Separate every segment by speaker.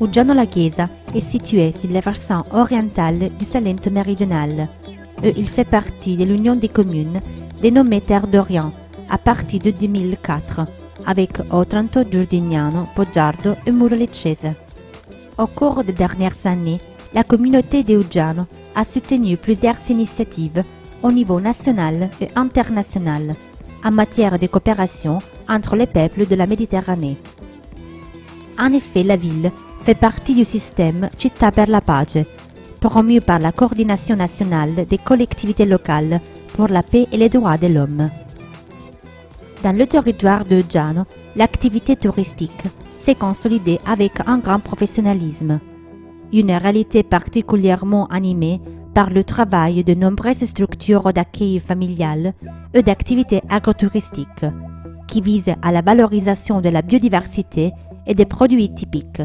Speaker 1: Uggiano la Chiesa est situé sur le versant oriental du Salento méridional et il fait partie de l'Union des communes dénommée Terre d'Orient à partir de 2004 avec Otranto, Giordignano, Poggiardo et Muro Leccese. Au cours des dernières années, la communauté de Uggiano a soutenu plusieurs initiatives au niveau national et international en matière de coopération entre les peuples de la Méditerranée. En effet, la ville fait partie du système Città per la Pace, promu par la Coordination nationale des collectivités locales pour la paix et les droits de l'homme. Dans le territoire de Giano, l'activité touristique s'est consolidée avec un grand professionnalisme. Une réalité particulièrement animée par le travail de nombreuses structures d'accueil familial et d'activités agrotouristiques qui visent à la valorisation de la biodiversité et des produits typiques.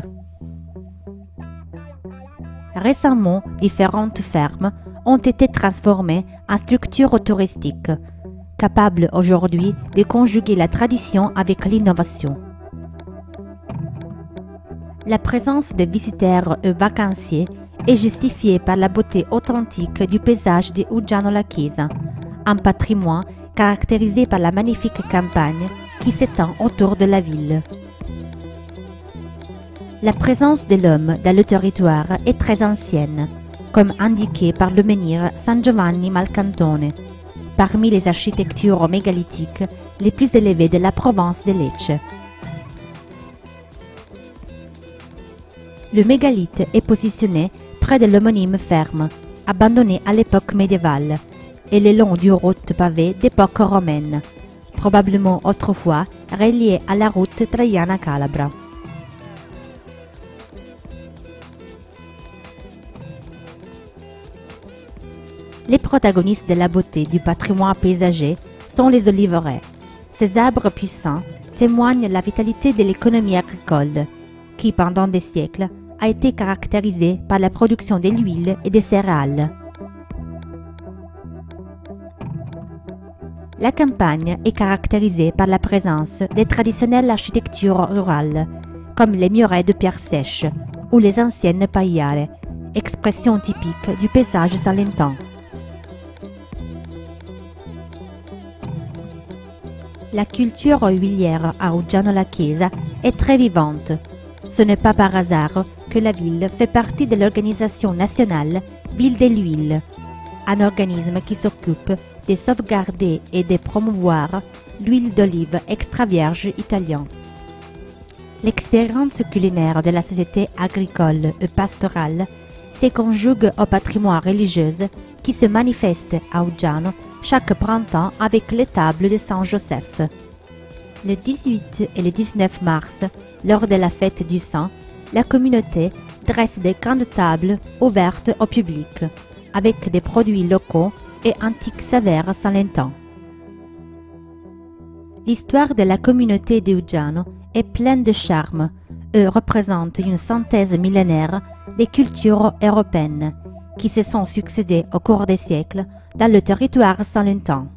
Speaker 1: Récemment, différentes fermes ont été transformées en structures touristiques, capables aujourd'hui de conjuguer la tradition avec l'innovation. La présence des visiteurs et vacanciers est justifiée par la beauté authentique du paysage de Uggiano Chiesa, un patrimoine caractérisé par la magnifique campagne qui s'étend autour de la ville. La présence de l'homme dans le territoire est très ancienne, comme indiqué par le menhir San Giovanni Malcantone, parmi les architectures mégalithiques les plus élevées de la province de Lecce. Le mégalithe est positionné près de l'homonyme ferme, abandonnée à l'époque médiévale, et le long du route pavée d'époque romaine, probablement autrefois reliée à la route Traiana-Calabra. Les protagonistes de la beauté du patrimoine paysager sont les oliveraies. Ces arbres puissants témoignent la vitalité de l'économie agricole, qui pendant des siècles a été caractérisée par la production de l'huile et des céréales. La campagne est caractérisée par la présence des traditionnelles architectures rurales, comme les murets de pierre sèche ou les anciennes paillare, expression typique du paysage salentan. La culture huilière à Uggiano la Chiesa est très vivante. Ce n'est pas par hasard que la ville fait partie de l'organisation nationale Ville de l'Huile, un organisme qui s'occupe de sauvegarder et de promouvoir l'huile d'olive extra vierge italien. L'expérience culinaire de la société agricole et pastorale se conjugue au patrimoine religieux qui se manifeste à Uggiano chaque printemps avec les tables de Saint-Joseph. Le 18 et le 19 mars, lors de la fête du Saint, la communauté dresse des grandes tables ouvertes au public, avec des produits locaux et antiques saveurs salentans. L'histoire de la communauté de est pleine de charme et représente une synthèse millénaire des cultures européennes qui se sont succédées au cours des siècles dans le territoire salentan.